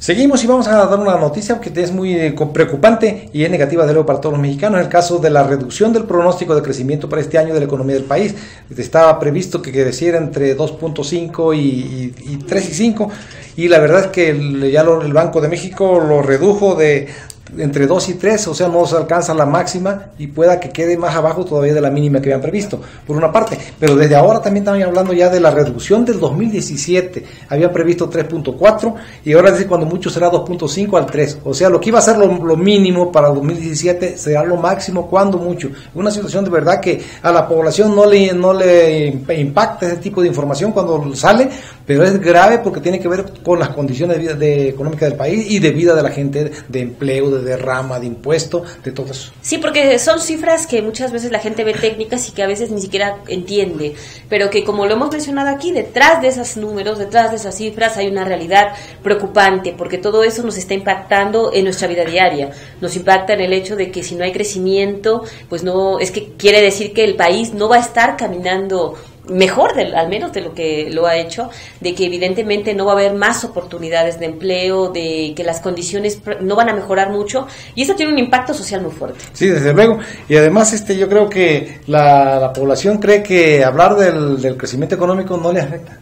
Seguimos y vamos a dar una noticia que es muy eh, preocupante y es negativa de luego para todos los mexicanos. El caso de la reducción del pronóstico de crecimiento para este año de la economía del país. Estaba previsto que creciera entre 2.5 y, y, 3 y 5 y la verdad es que ya el Banco de México lo redujo de entre 2 y 3, o sea, no se alcanza la máxima y pueda que quede más abajo todavía de la mínima que habían previsto, por una parte. Pero desde ahora también estamos hablando ya de la reducción del 2017. Habían previsto 3.4 y ahora dice cuando mucho será 2.5 al 3. O sea, lo que iba a ser lo, mínimo para 2017 será lo máximo cuando mucho. Una situación de verdad que a la población no le, no le impacta ese tipo de información cuando sale, pero es grave porque tiene que ver con las condiciones de vida de, del país y de vida de la gente, de empleo, de de derrama, de impuesto, de todo eso. Sí, porque son cifras que muchas veces la gente ve técnicas y que a veces ni siquiera entiende, pero que como lo hemos mencionado aquí, detrás de esos números, detrás de esas cifras hay una realidad preocupante, porque todo eso nos está impactando en nuestra vida diaria. Nos impacta en el hecho de que si no hay crecimiento, pues no, es que quiere decir que el país no va a estar caminando mejor, al menos de lo que lo ha hecho, de que evidentemente no va a haber más oportunidades de empleo, de que las condiciones no van a mejorar mucho y eso tiene un impacto social muy fuerte. Sí, desde luego. Y además este yo creo que la, población cree que hablar del, del crecimiento económico no le afecta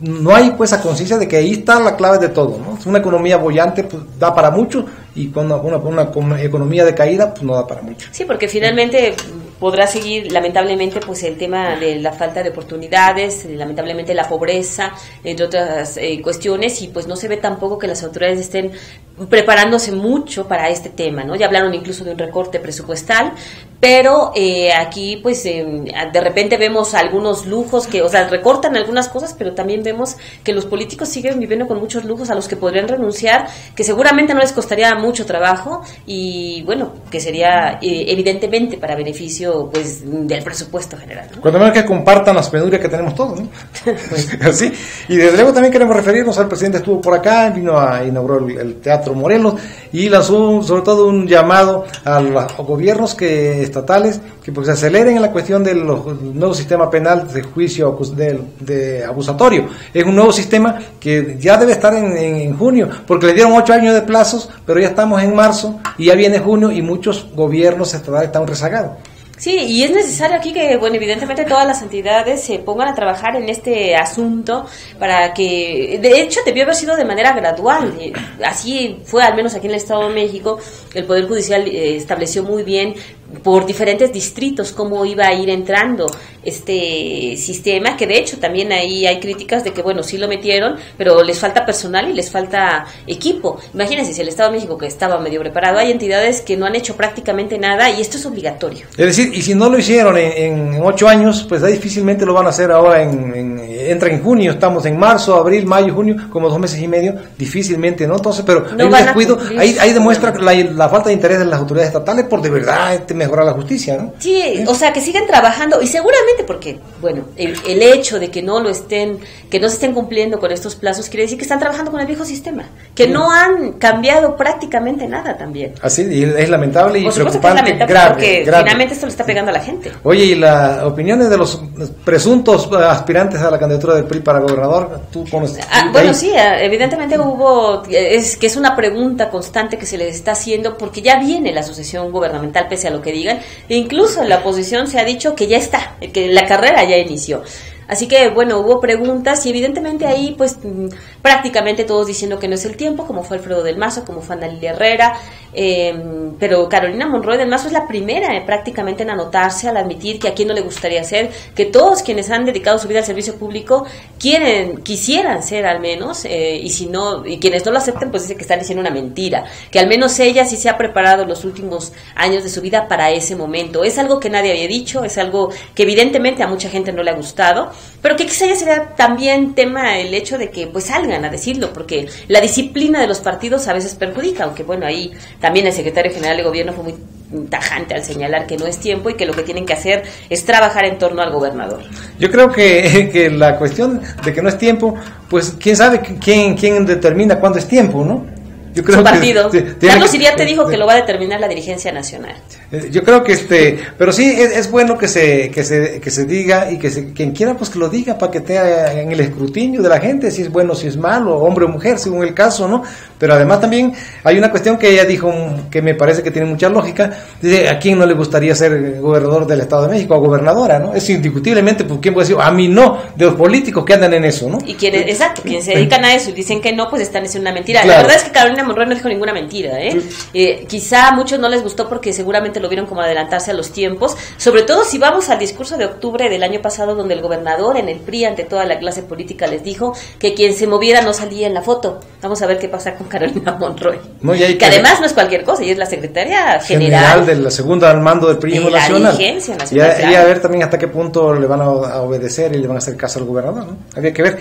no hay pues esa conciencia de que ahí está la clave de todo, ¿no? Una economía bollante pues, da para mucho y con una, una, economía de caída pues no da para mucho. Sí, porque finalmente podrá seguir lamentablemente pues el tema de la falta de oportunidades, lamentablemente la pobreza, entre otras eh, cuestiones y pues no se ve tampoco que las autoridades estén preparándose mucho para este tema, ¿no? Ya hablaron incluso de un recorte presupuestal, pero eh, aquí pues em, de repente vemos algunos lujos que, o sea, recortan algunas cosas, pero también vemos que los políticos siguen viviendo con muchos lujos a los que podrían renunciar, que seguramente no les costaría mucho trabajo y bueno, que sería eh, evidentemente para beneficio pues del presupuesto general. Cuando menos que compartan las penurias que tenemos todos, ¿no? Así. Y desde luego también queremos referirnos al presidente estuvo por acá, vino a inaugurar el Teatro Morelos y lanzó sobre todo un llamado a los gobiernos que estatales que pues, se aceleren en la cuestión del nuevo sistema penal de juicio de, abusatorio. Es un nuevo sistema que ya debe estar en, en, junio, porque le dieron ocho años de plazos, pero ya estamos en marzo y ya viene junio y muchos gobiernos estatales están rezagados. Sí, y es necesario aquí que, bueno, evidentemente todas las entidades se pongan a trabajar en este asunto para que, de hecho, debió haber sido de manera gradual. Así fue, al menos aquí en el Estado de México, el Poder Judicial eh, estableció muy bien por diferentes distritos cómo iba a ir entrando este sistema, que de hecho también ahí hay críticas de que, bueno, sí lo metieron, pero les falta personal y les falta equipo. Imagínense, si el Estado de México, que estaba medio preparado, hay entidades que no han hecho prácticamente nada y esto es obligatorio. Es decir, y si no lo hicieron en, ocho años, pues difícilmente lo van a hacer ahora, en, entra en junio, estamos en marzo, abril, mayo, junio, como dos meses y medio, difícilmente, ¿no? Entonces, pero hay un descuido, ahí, ahí demuestra la, la, falta de interés de las autoridades estatales por de verdad este, mejorar la justicia, ¿no? Sí, o sea, que sigan trabajando y seguramente porque, bueno, el, el, hecho de que no lo estén, que no se estén cumpliendo con estos plazos quiere decir que están trabajando con el viejo sistema, que no han cambiado prácticamente nada también. Así, y es lamentable y preocupante, porque finalmente esto le está pegando a la gente. Oye, y las opiniones de los presuntos aspirantes a la candidatura del PRI para gobernador, tú conoces. Ah, bueno, sí, evidentemente hubo, es que es una pregunta constante que se les está haciendo porque ya viene la asociación gubernamental pese a lo que digan. E incluso en la oposición se ha dicho que ya está, que la carrera ya inició. Así que, bueno, hubo preguntas y evidentemente ahí, pues, mm, prácticamente todos diciendo que no es el tiempo, como fue Alfredo del Mazo, como fue Ana Herrera, em, pero Carolina Monroy del Mazo es la primera eh, prácticamente en anotarse, al admitir que a quién no le gustaría ser, que todos quienes han dedicado su vida al servicio público quieren, quisieran ser al menos, eh, y si no, y quienes no lo acepten, pues dice que están diciendo una mentira, que al menos ella sí se ha preparado los últimos años de su vida para ese momento. Es algo que nadie había dicho, es algo que evidentemente a mucha gente no le ha gustado, pero que quizá ya sería también tema el hecho de que pues salgan a decirlo, porque la disciplina de los partidos a veces perjudica, aunque bueno, ahí también el secretario general de gobierno fue muy tajante al señalar que no es tiempo y que lo que tienen que hacer es trabajar en torno al gobernador. Yo creo que, que la cuestión de que no es tiempo, pues quién sabe quién, quién determina cuándo es tiempo, ¿no? Yo creo su partido. Carlos Iriarte dijo que lo va a determinar la dirigencia nacional. Eh, yo creo que este, pero sí es, bueno que se, que se que se diga y que se, quien quiera pues que lo diga para que esté en el escrutinio de la gente si es bueno, si es malo, hombre o mujer, según el caso, ¿no? Pero además también hay una cuestión que ella dijo que me parece que tiene mucha lógica. Dice, ¿a quién no le gustaría ser gobernador del Estado de México o gobernadora? ¿no? Es indiscutiblemente, pues, ¿quién puede decir? A mí no, de los políticos que andan en eso, ¿no? Y quienes, exacto, quienes se dedican a eso y dicen que no, pues están diciendo una mentira. La verdad es que Carolina Monroy no dijo ninguna mentira, ¿eh? ¿eh? Quizá a muchos no les gustó porque seguramente lo vieron como adelantarse a los tiempos, sobre todo si vamos al discurso de octubre del año pasado donde el gobernador en el PRI ante toda la clase política les dijo que quien se moviera no salía en la foto. Vamos a ver qué pasa con Carolina Monroy. que, además no es cualquier cosa, ella es la secretaria general, de la segunda al mando del PRI nacional. Y, a, ver también hasta qué punto le van a, obedecer y le van a hacer caso al gobernador. ¿no? Había que ver.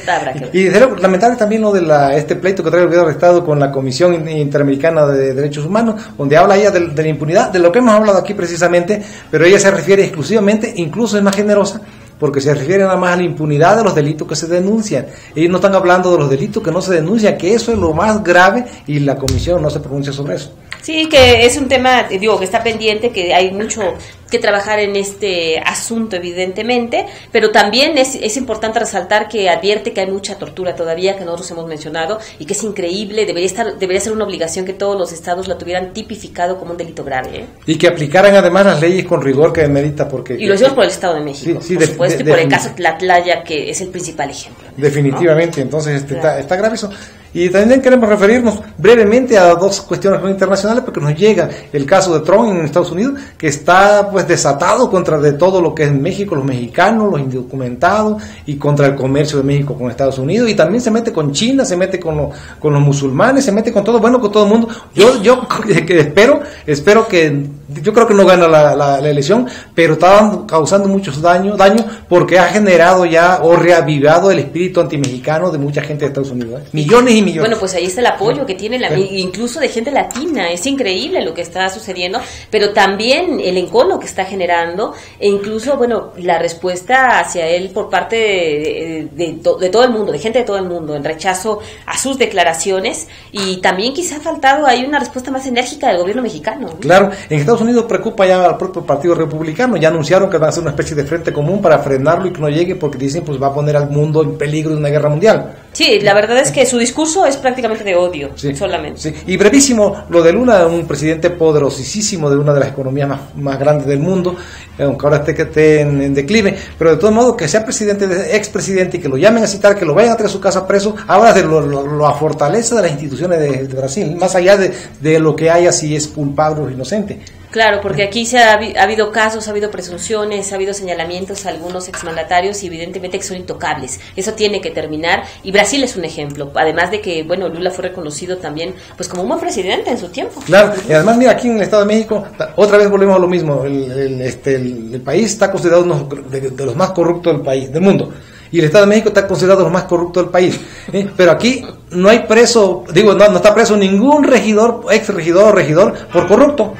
Y lamentable también lo de la, este pleito que trae el gobierno Estado con la Comisión Interamericana de Derechos Humanos, donde habla ella de, de la impunidad, de lo que hemos hablado aquí precisamente, pero ella se refiere exclusivamente, incluso es más generosa, porque se refiere nada más a la impunidad de los delitos que se denuncian. Ellos no están hablando de los delitos que no se denuncian, que eso es lo más grave y la comisión no se pronuncia sobre eso. Sí, que es un tema, digo, que está pendiente, que hay mucho que trabajar en este asunto, evidentemente, pero también es, es importante resaltar que advierte que hay mucha tortura todavía, que nosotros hemos mencionado, y que es increíble, debería, estar, debería ser una obligación que todos los estados la tuvieran tipificado como un delito grave. ¿eh? Y que aplicaran además las leyes con rigor que medita, porque... Y lo decimos por el Estado de México, por supuesto, y por el caso Tlatlaya, que es el principal ejemplo. Definitivamente, entonces este, está, está grave eso. Y también queremos referirnos brevemente a dos cuestiones internacionales porque nos llega el caso de Trump en Estados Unidos que está pues desatado contra de todo lo que es México, los mexicanos, los indocumentados y contra el comercio de México con Estados Unidos y también se mete con China, se mete con, con los musulmanes, se mete con todo, bueno, con todo el mundo. Yo yo espero, espero que yo creo que no gana la, la, elección, pero está causando muchos daños, daño porque ha generado ya o reavivado el espíritu antimexicano de mucha gente de Estados Unidos. ¿eh? Millones millones. Bueno, pues ahí está el apoyo que tiene, la, incluso de gente latina. Es increíble lo que está sucediendo, pero también el encono que está generando e incluso, bueno, la respuesta hacia él por parte de, de, todo el mundo, de gente de todo el mundo, en rechazo a sus declaraciones y también quizá ha faltado ahí una respuesta más enérgica del gobierno mexicano. Claro, en Estados Unidos preocupa ya al propio Partido Republicano. Ya anunciaron que van a hacer una especie de frente común para frenarlo y que no llegue porque dicen pues va a poner al mundo en peligro de una guerra mundial. Sí, la verdad es que su discurso es prácticamente de odio, solamente. Sí. Y brevísimo, lo de Luna, un presidente poderosísimo de una de las economías más, más grandes del mundo, aunque ahora esté, que esté en, declive, pero de todo modo que sea presidente, expresidente y que lo llamen a citar, que lo vayan a traer a su casa preso, habla de lo, la fortaleza de las instituciones de, Brasil, más allá de, de, lo que haya si es culpable o inocente. Claro, porque aquí se ha, habido casos, ha habido presunciones, ha habido señalamientos a algunos exmandatarios y evidentemente que son intocables. Eso tiene que terminar y Brasil es un ejemplo. Además de que, bueno, Lula fue reconocido también pues como un buen presidente en su tiempo. Claro, y además mira, aquí en el Estado de México, otra vez volvemos a lo mismo. El, este, el, país está considerado uno de, los más corruptos del país, del mundo y el Estado de México está considerado los más corrupto del país. ¿eh? Pero aquí no hay preso, digo, no, no está preso ningún regidor, ex regidor o regidor por corrupto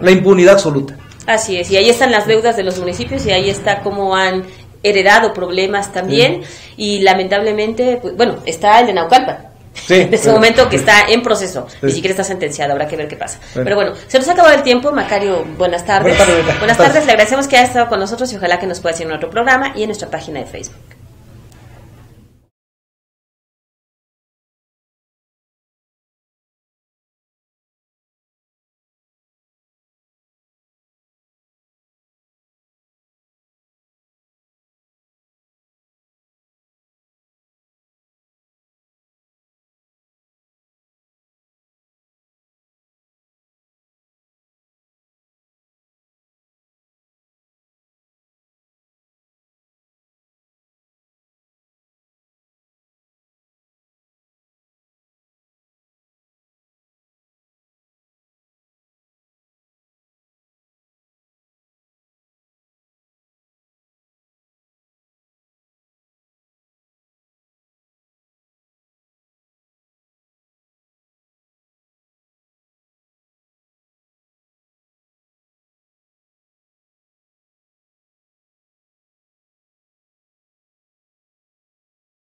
la impunidad absoluta. Así es, y ahí están las deudas de los municipios y ahí está cómo han heredado problemas también y lamentablemente, pues, bueno, está el de Naucalpan. Sí, en este momento que está en proceso, ni siquiera está sentenciado, habrá que ver qué pasa. Pero bueno, se nos ha acabado el tiempo, Macario, buenas tardes. Buenas tardes, buenas tardes. le agradecemos que haya estado con nosotros y ojalá que nos pueda hacer en otro programa y en nuestra página de Facebook.